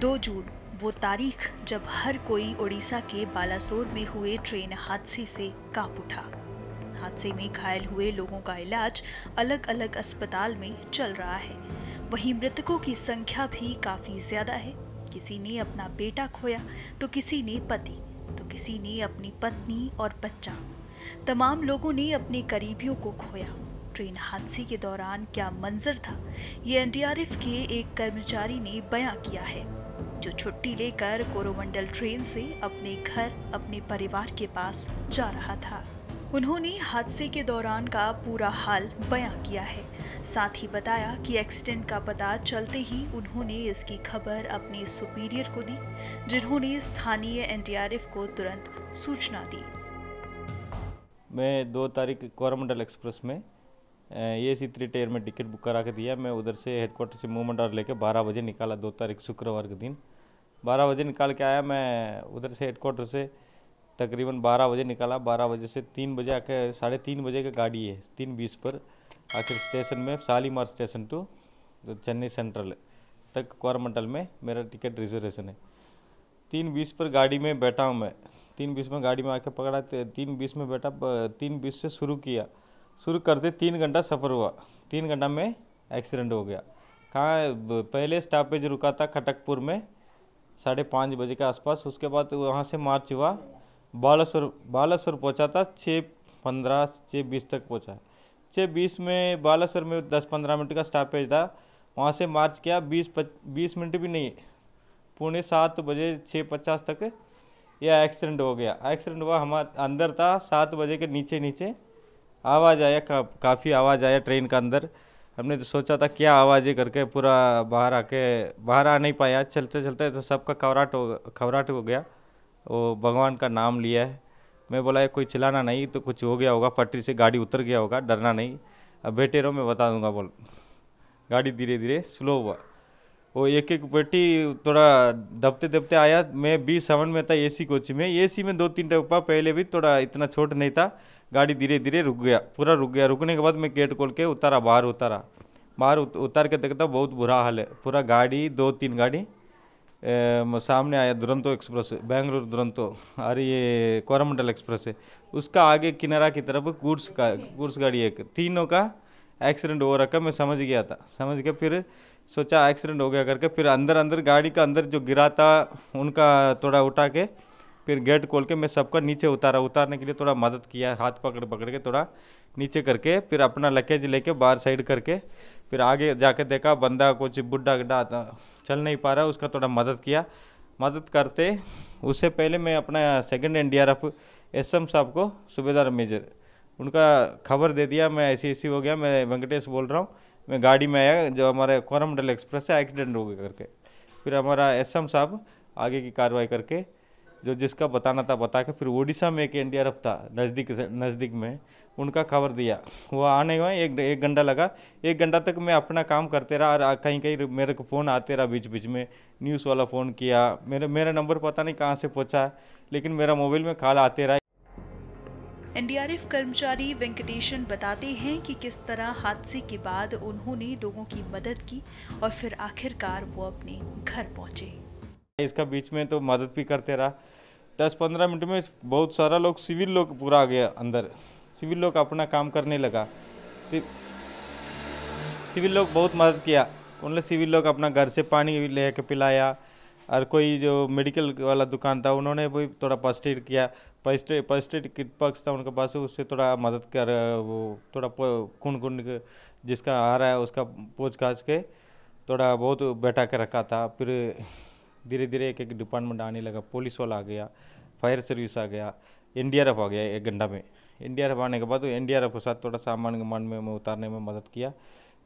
दो जून, वो तारीख जब हर कोई उड़ीसा के बालासोर में हुए ट्रेन हादसे से काँप उठा। हादसे में घायल हुए लोगों का इलाज अलग अलग अस्पताल में चल रहा है। वहीं मृतकों की संख्या भी काफ़ी ज़्यादा है। किसी ने अपना बेटा खोया तो किसी ने पति तो किसी ने अपनी पत्नी और बच्चा। तमाम लोगों ने अपने करीबियों को खोया। ट्रेन हादसे के दौरान क्या मंजर था, ये एनडीआरएफ के एक कर्मचारी ने बयां किया है। जो छुट्टी लेकर कोरोमंडल ट्रेन से अपने घर, अपने परिवार के पास जा रहा था। उन्होंने हादसे के दौरान का पूरा हाल बयां किया है। साथ ही बताया कि एक्सीडेंट का पता चलते ही उन्होंने इसकी खबर अपने सुपीरियर को दी, जिन्होंने स्थानीय एनडीआरएफ को तुरंत सूचना दी। मैं दो तारीख कोरमंडल एक्सप्रेस में ए सी थ्री टेयर में टिकट बुक करा के दिया मैं उधर से हेडक्वार्टर से मूवमेंट और लेके बारह बजे निकाला, दो तारीख शुक्रवार के दिन। बारह बजे निकाल के आया मैं उधर से हेडक्वार्टर से। तकरीबन बारह बजे निकाला। बारह बजे से तीन बजे आके, साढ़े तीन बजे का गाड़ी है, तीन बीस पर। आखिर स्टेशन में, Shalimar station to Chennai central तक कोरमंडल में मेरा टिकट रिजर्वेशन है। तीन बीस पर गाड़ी में बैठा हूँ मैं। तीन बीस में गाड़ी में आके पकड़ा, तीन बीस में बैठा, तीन बीस से शुरू किया। शुरू करते तीन घंटा सफ़र हुआ। तीन घंटा में एक्सीडेंट हो गया। कहाँ पहले स्टॉपेज रुका था खटकपुर में, साढ़े पाँच बजे के आसपास। उसके बाद वहाँ से मार्च हुआ, बालासुर बालासुर पहुँचा था, छः पंद्रह, छः बीस तक पहुँचा। छः बीस में बालासुर में दस पंद्रह मिनट का स्टॉपेज था। वहाँ से मार्च किया, बीस बीस मिनट भी नहीं पुणे सात बजे, छः पचास तक यह एक्सीडेंट हो गया। एक्सीडेंट हुआ, हमारा, अंदर था, सात बजे के नीचे नीचे आवाज़ आया का, काफ़ी आवाज़ आया ट्रेन का अंदर। हमने तो सोचा था क्या आवाज़ें करके पूरा बाहर आके बाहर आ नहीं पाया। चलते चलते तो सबका खवराट हो खवराट हो गया। वो भगवान का नाम लिया है। मैं बोला कोई चिल्लाना नहीं तो कुछ हो गया होगा पटरी से गाड़ी उतर गया होगा डरना नहीं। अब बेटे रहो मैं बता दूँगा बोल। गाड़ी धीरे धीरे स्लो हुआ। वो एक एक पेटी थोड़ा दबते दबते आया। मैं बी सेवन में था एसी कोच में। एसी में दो तीन टप्पा पहले भी थोड़ा इतना छोट नहीं था। गाड़ी धीरे धीरे रुक गया पूरा रुक गया। रुकने के बाद मैं गेट खोल के उतारा बाहर उतारा। बाहर उतार के देखता बहुत बुरा हाल है। पूरा गाड़ी दो तीन गाड़ी ए, सामने आया दुरंतो एक्सप्रेस बेंगलुरु दुरंतो। अरे ये कोरमंडल एक्सप्रेस है। उसका आगे किनारा की तरफ़ गुड्स का गुड्स गाड़ी एक। तीनों का एक्सीडेंट हो रखा, मैं समझ गया था। समझ के फिर सोचा एक्सीडेंट हो गया करके, फिर अंदर अंदर गाड़ी का अंदर जो गिरा था, उनका थोड़ा उठा के, फिर गेट खोल के मैं सबका नीचे उतारा। उतारने के लिए थोड़ा मदद किया, हाथ पकड़ पकड़ के थोड़ा नीचे करके, फिर अपना लगेज लेके बाहर साइड करके, फिर आगे जाके देखा, बंदा कुछ बुढ़ा गड्ढा चल नहीं पा रहा, उसका थोड़ा मदद किया। मदद करते, उससे पहले मैं अपना second N D R F S M साहब को, सूबेदार मेजर उनका खबर दे दिया, मैं ऐसी ऐसी हो गया, मैं वेंकटेश बोल रहा हूँ, मैं गाड़ी में आया, जो हमारे कोरमंडल एक्सप्रेस है एक्सीडेंट हो गया करके। फिर हमारा एस एम साहब आगे की कार्रवाई करके, जो जिसका बताना था बता के, फिर उड़ीसा में एक एन था, नज़दीक नज़दीक में, उनका खबर दिया। वो आने हुआ एक एक घंटा लगा। एक घंटा तक मैं अपना काम करते रहा और कहीं कहीं मेरे को फ़ोन आते रहा बीच बीच में, न्यूज़ वाला फ़ोन किया। मेरे, मेरा नंबर पता नहीं कहाँ से पहुँचा, लेकिन मेरा मोबाइल में कॉल आते रहा। एनडीआरएफ कर्मचारी वेंकटेशन बताते हैं कि किस तरह हादसे के बाद उन्होंने लोगों की मदद की और फिर आखिरकार वो अपने घर पहुँचे। इसका बीच में तो मदद भी करते रहा। दस पंद्रह मिनट में बहुत सारा लोग, सिविल लोग पूरा आ गया अंदर। सिविल लोग अपना काम करने लगा। सिविल लोग बहुत मदद किया। उन्होंने सिविल लोग अपना घर से पानी ले के पिलाया। और कोई जो मेडिकल वाला दुकान था, उन्होंने भी थोड़ा फ़र्स्ट एड किया। फ़र्स्ट फ़र्स्ट किट पक्स था, उनके पास उससे थोड़ा मदद कर, वो थोड़ा खून खून जिसका आ रहा है, उसका पोछ काछ के थोड़ा बहुत बैठा के रखा था। फिर धीरे धीरे एक एक डिपार्टमेंट आने लगा, पुलिस वाला आ गया, फायर सर्विस आ गया, एनडीआरएफ आ गया एक घंटा में। एन आने के बाद एन डी के साथ थोड़ा सामान मान में उतारने में मदद किया।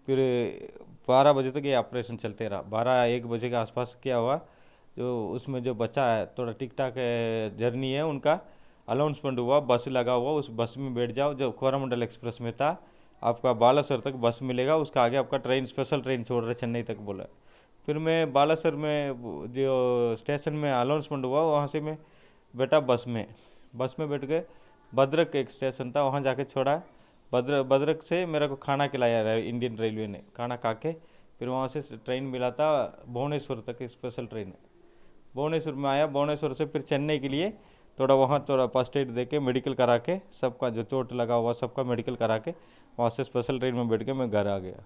फिर बारह बजे तक ये ऑपरेशन चलते रहा। बारह एक बजे के आसपास क्या हुआ, जो उसमें जो बचा है, थोड़ा टिक टाक जर्नी है उनका। अनाउंसमेंट हुआ, बस लगा हुआ, उस बस में बैठ जाओ जो कोरामंडल एक्सप्रेस में था, आपका बालासर तक बस मिलेगा, उसका आगे आपका ट्रेन, स्पेशल ट्रेन छोड़ रहे चेन्नई तक बोला। फिर मैं बालासर में, जो स्टेशन में अनाउंसमेंट हुआ, वहाँ से मैं बैठा बस में। बस में बैठ गए, भद्रक एक स्टेशन था, वहाँ जाके छोड़ा। भद्र, भद्रक से मेरे को खाना खिलाया इंडियन रेलवे ने, खाना खा के। फिर वहाँ से ट्रेन मिला था, भुवनेश्वर तक, स्पेशल ट्रेन। भुवनेश्वर में आया, भुवनेश्वर से फिर चेन्नई के लिए थोड़ा वहाँ थोड़ा फ़र्स्ट एड दे के मेडिकल करा के सबका जो चोट लगा हुआ सबका मेडिकल करा के वहाँ से स्पेशल ट्रेन में बैठ के मैं घर आ गया।